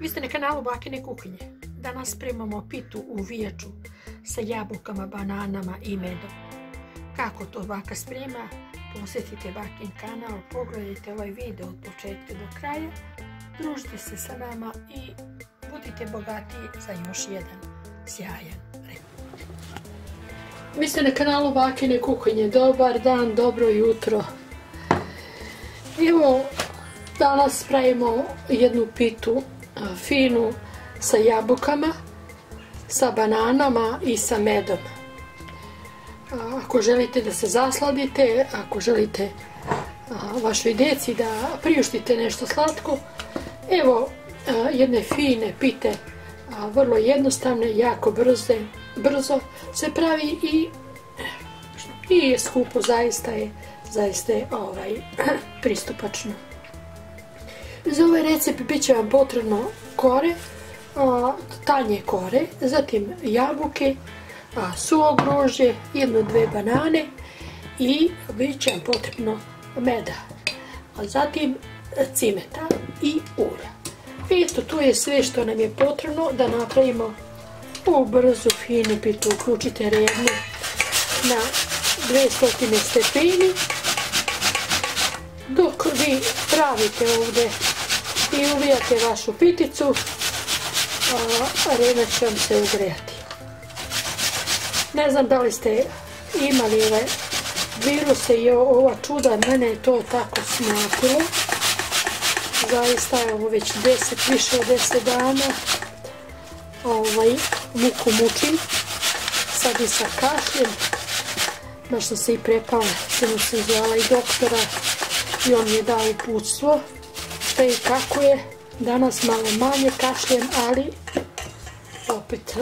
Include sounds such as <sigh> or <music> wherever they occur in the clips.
Vi ste na kanalu Bakine kuhinje. Danas spremamo pitu u vijaču sa jabukama, bananama i medom. Kako to baka sprema? Posjetite Bakin kanal, pogledajte ovaj video od početka do kraja, družite se sa nama i budite bogatiji za još jedan sjajan Vi ste na kanalu Bakine kuhinje. Dobar dan, dobro jutro. Evo, danas pravimo jednu pitu finu sa jabukama, sa bananama i sa medom. Ako želite da se zasladite, ako želite vašoj djeci da priuštite nešto slatko, evo jedne fine pite, vrlo jednostavne, jako brze, brzo se pravi i i je skupo, zaista je, zaista ovaj, <clears throat> pristupačno. Za ovaj recept bit će vam potrebno kore, tanje kore, zatim jabuke, suho grožđe, jedno dve banane i bit će vam potrebno meda. A zatim cimeta i ulja. Eto, to je sve što nam je potrebno da napravimo ovu brzu, finu pitu. Uključite rednu na 200 stepeni dok vi pravite ovdje i uvijate vašu piticu arena će vam se ugrejati ne znam da li ste imali ove viruse i ova čuda mene je to tako smatilo zaista je ovo već 10, više od 10 dana ovaj, muku mučim. Sad i sa kašljem baš sam se i prepala sam se zvala i doktora i on mi je dao uputstvo šta i kako je. Danas malo manje kašljem ali opet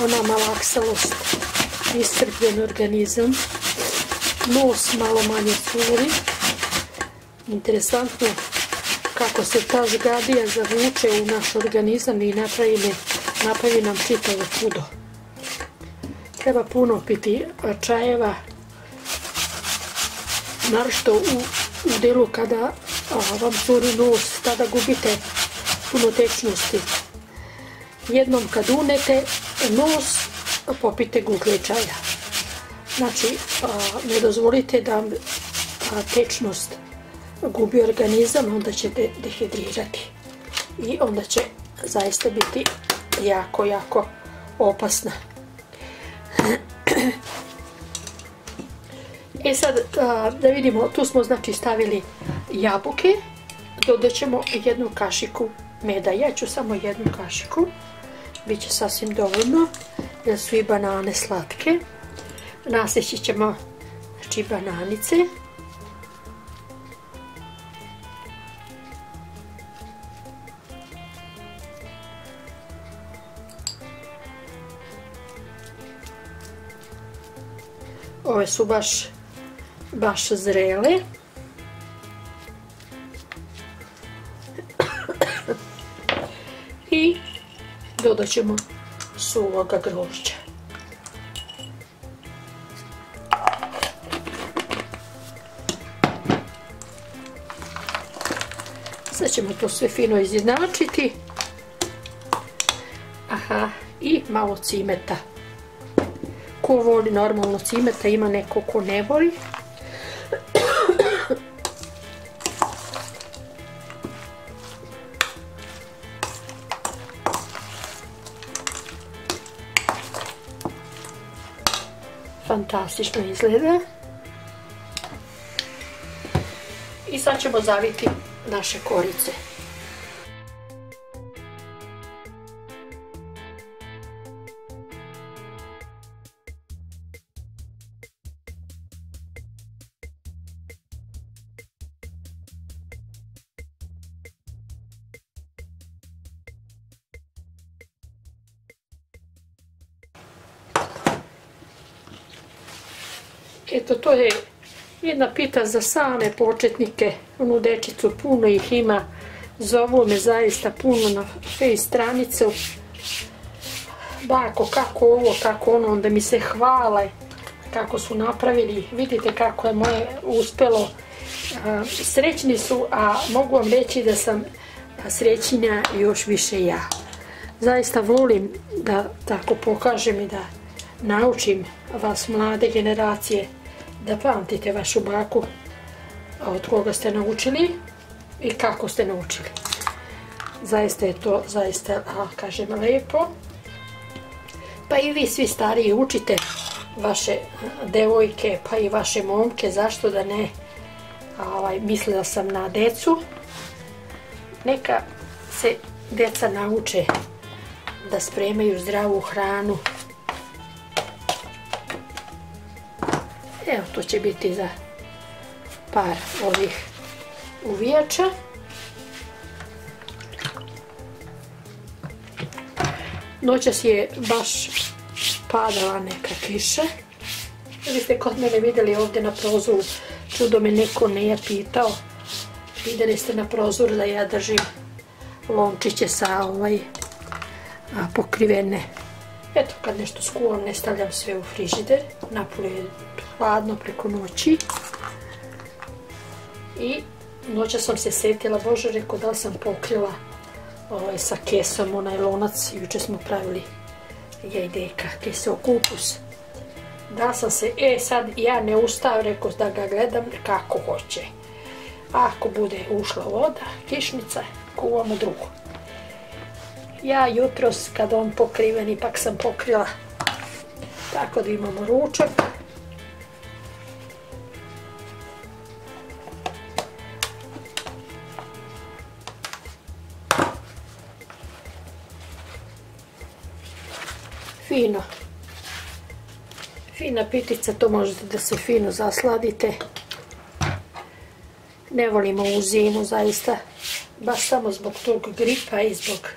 ona malaksalost iscrpljen organizam. Nos malo manje curi. Interesantno kako se ta zgadija zavuče u naš organizam i napravi, napravi nam čitavo čudo. Treba puno piti čajeva naročito u, u delu kada vam curi nos? Tada gubite puno tečnosti. Jednom kad unete nos popite gugle čaja. Znači ne dozvolite da tečnost gubi organizam onda ćete dehidrirati. I onda će zaista biti jako jako opasna. E sad, da vidimo, tu smo znači stavili jabuke, dodat ćemo jednu kašiku meda. Ja ću samo jednu kašiku, bit će sasvim dovoljno, jer su i banane slatke. Nasjeći ćemo znači, bananice. Ove su baš, baš zrele. Dodat ćemo suvoga grožđa. Sad ćemo to sve fino izjednačiti. Aha, i malo cimeta ko voli normalno cimeta, ima neko ko ne voli. Fantastično izgleda. I sad ćemo zaviti naše korice. Eto, to je jedna pita za same početnike, onu dečicu, puno ih ima, zovu me zaista puno na face stranicu. Bako, kako ovo, kako ono, onda mi se hvale kako su napravili, vidite kako je moje uspelo. Srećni su, a mogu vam reći da sam a srećinja još više ja. Zaista volim da tako pokažem i da naučim vas mlade generacije da pamtite vašu baku od koga ste naučili i kako ste naučili. Zaista je to, zaista, kažem, lepo. Pa i vi svi stariji učite vaše devojke, pa i vaše momke, zašto da ne, ovaj, mislila sam na decu. Neka se deca nauče da spremaju zdravu hranu. Evo, to će biti za par ovih uvijača. Noćas je baš padala neka kiša. Vi ste kod mene vidjeli ovdje na prozoru, čudo me neko nije pitao. Vidjeli ste na prozoru da ja držim lončiće sa ovaj pokrivene. Eto, kad nešto skuvam ne stavljam sve u frižider. Napolje je hladno preko noći. I noća sam se setila, Bože, rekao da sam pokrila ovaj, sa kesom, onaj lonac, juče smo pravili jejdeka, keseo kupus. Da sam se, e sad ja ne ustav, rekao da ga gledam kako hoće. Ako bude ušla voda, kišnica, kuvamo drugo. Ja jutros kad on pokriven, ipak sam pokrila tako da imamo ručak. Fino. Fina pitica, to možete da se fino zasladite. Ne volimo u zimu zaista, baš samo zbog tog gripa i zbog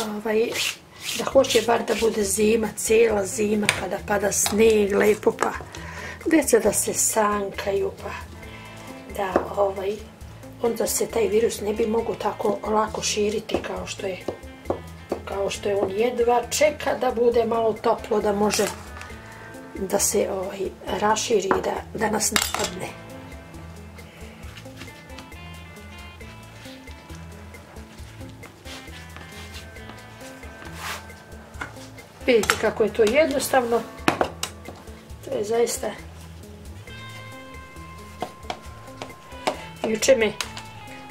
ovaj, da hoće bar da bude zima, cijela zima, kada pada snijeg, lepo pa djeca da se sankaju pa da ovaj, onda se taj virus ne bi mogu tako lako širiti kao što je kao što je on jedva čeka da bude malo toplo da može da se ovaj, raširi da, da nas napadne. Vidite kako je to jednostavno. To je zaista... Juče me,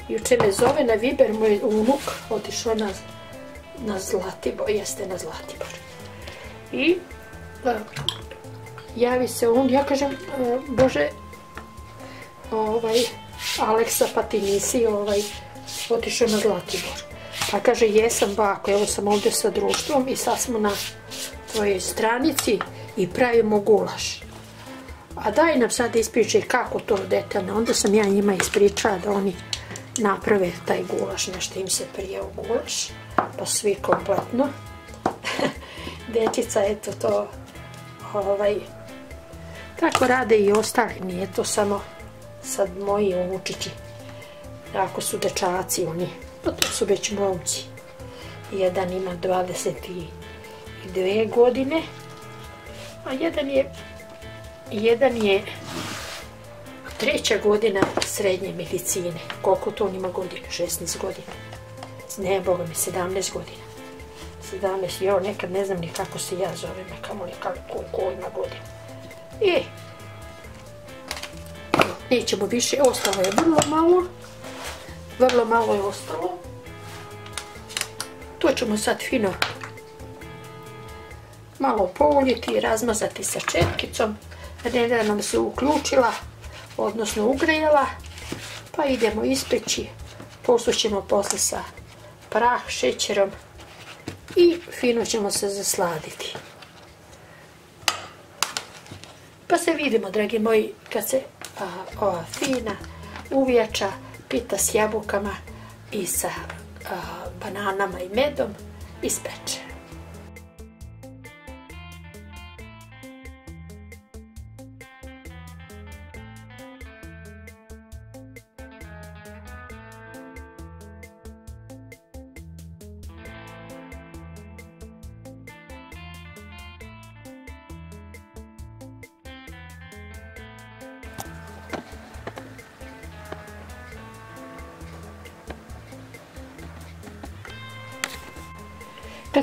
juče me zove na Viber moj unuk, otišao na na Zlatibor, jeste na Zlatibor. I javi se on, ja kažem, e, Bože, ovaj, Aleksa, pa ti nisi ovaj, otišao na Zlatibor. Pa kaže, jesam bako, evo sam ovdje sa društvom i sad smo na tvojoj stranici i pravimo gulaš. A daj nam sad ispričaj kako to detaljno. Onda sam ja njima ispričala da oni naprave taj gulaš, nešto im se prije u gulaš pa svi kompletno. <laughs> Dečica, eto to, ovaj, tako rade i ostali, nije to samo sad moji unučići. Ako su dečaci oni, pa to su već momci. Jedan ima 22 godine, a jedan je, jedan je treća godina srednje medicine. Koliko to on ima godina? 16 godina. Ne, boga mi, 17 godina. 17, jo, nekad ne znam ni kako se ja zovem, a li koliko ima godina. I, nećemo više, ostalo je vrlo malo. Vrlo malo je ostalo. To ćemo sad fino malo pouljiti i razmazati sa četkicom. Neda nam se uključila, odnosno ugrejala. Pa idemo ispeći. Posućemo posle sa prah šećerom i fino ćemo se zasladiti. Pa se vidimo, dragi moji, kad se ova fina uvijača pita s jabukama i sa bananama i medom ispeče.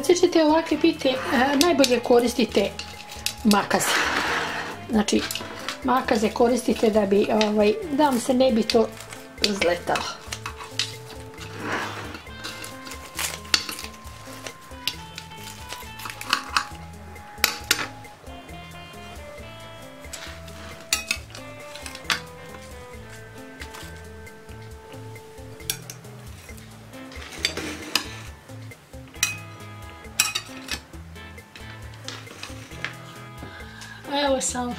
Kad ćete ovakve pite, najbolje koristite makaze. Znači, makaze koristite da bi, ovaj, da vam se ne bi to zletalo. Evo sam,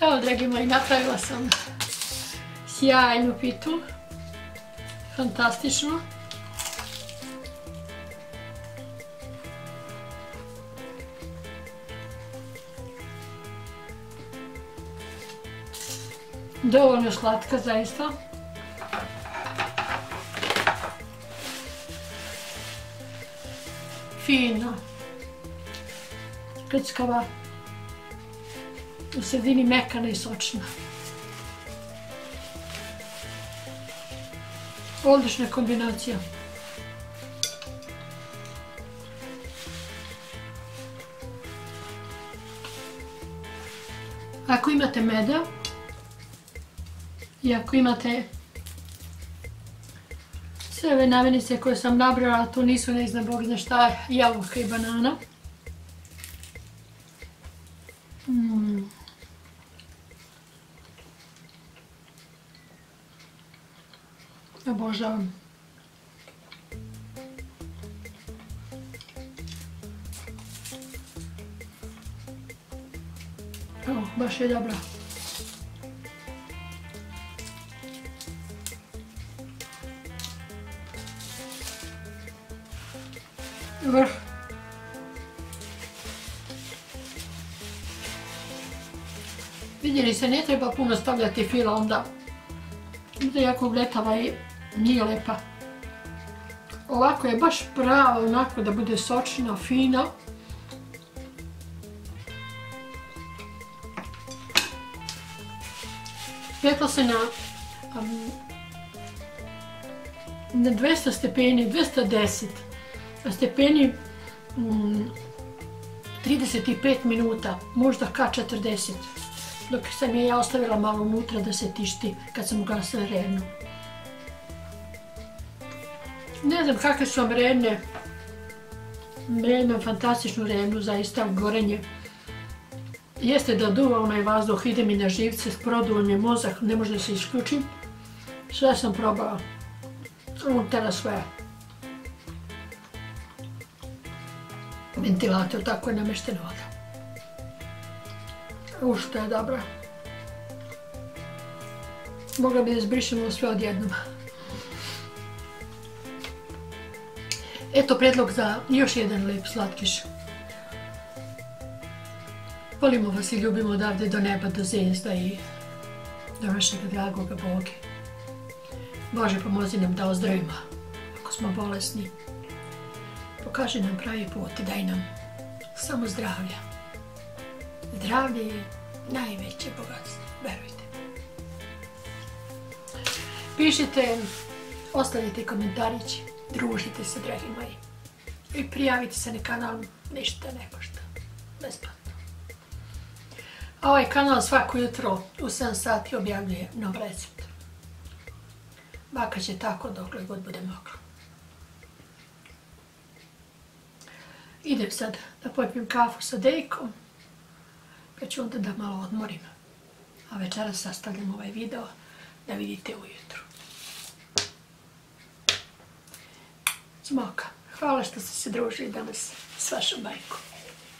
evo dragi moji, napravila sam sjajnu pitu, fantastično. Dovoljno slatka zaista. Fino krckava, u sredini mekana i sočna. Odlična kombinacija. Ako imate meda i ako imate sve ove koje sam nabrala, to nisu ne znam bog zna šta, jabuka i banana. Obožavam. Evo, baš je dobra. Vrh. Vidjeli se, ne treba puno stavljati fila onda. Jako gletava i nije lepa. Ovako je baš pravo, onako da bude sočna, fina. Pekla se na, na 200 stepeni, 210 stepeni 35 mm, minuta, možda ka 40. Dok sam je ja ostavila malo unutra da se tišti kad sam ugasila renu. Ne znam kakve su vam rene. Imam fantastičnu renu, zaista gorenje. Jeste da duva onaj vazduh, ide mi na živce, produvan je mozak, ne može da se isključi. Sve sam probala. Unutra sve. Ventilator, tako je namješten voda. U što je dobra. Mogla bi da zbrišemo sve odjednom. Eto predlog za još jedan lijep slatkiš. Volimo vas i ljubimo odavde do neba, do zvijezda i do našeg dragoga Boge. Bože, pomozi nam da ozdravimo ako smo bolesni. Pokaži nam pravi put i daj nam samo zdravlja. Zdravlje je najveće bogatstvo, verujte. Pišite, ostavite komentarići družite se, dragi moji. I prijavite se na kanal, ništa ne košta. Besplatno. Ovaj kanal svako jutro u 7 sati objavljuje nov recept. Baka će tako dokle god bude mogla. Idem sad da popijem kafu sa dejkom, pa ću onda da malo odmorim. A večeras sastavljam ovaj video da vidite ujutru. Smoka. Hvala što ste se družili danas s vašom majkom.